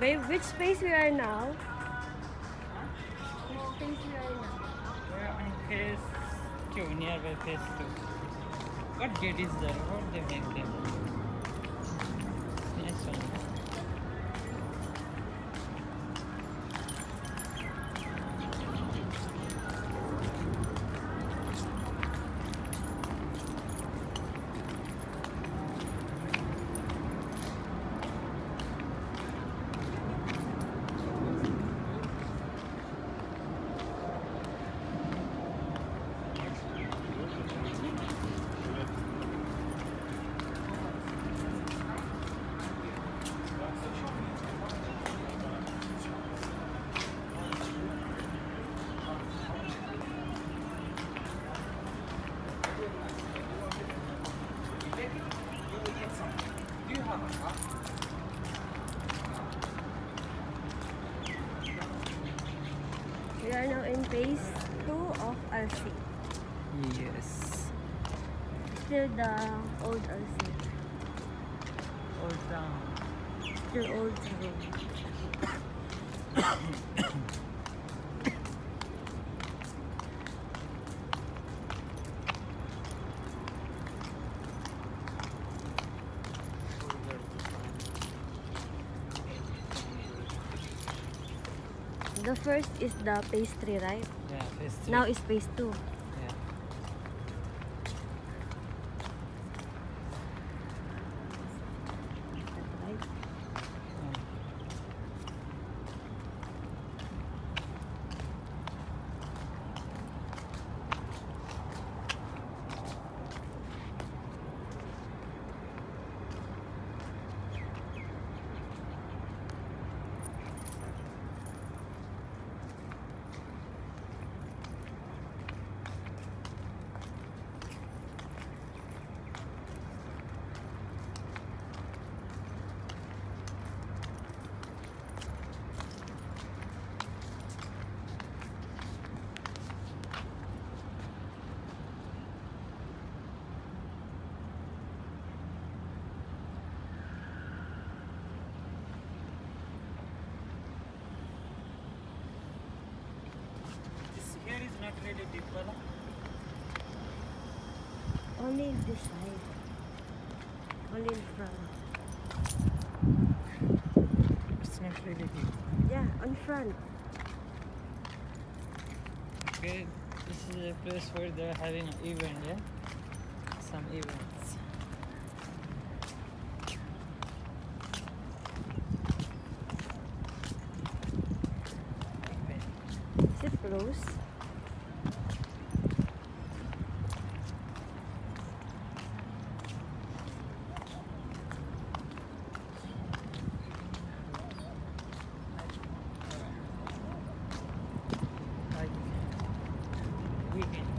Babe, which space we are now? Which space we are now? We are on phase 2, nearby phase 2. What gate is there? What they make there? Phase 2 of Al Seef. Yes. Still the old Al Seef. Old town. Still old room. The first is the pastry, right? Yeah, phase 3. Now is phase 2. Is not really deep, Bala. Only this side. Only in front. It's not really deep. Yeah, on front. Okay, this is a place where they're having an event, yeah? Some events. Is it close? weekend.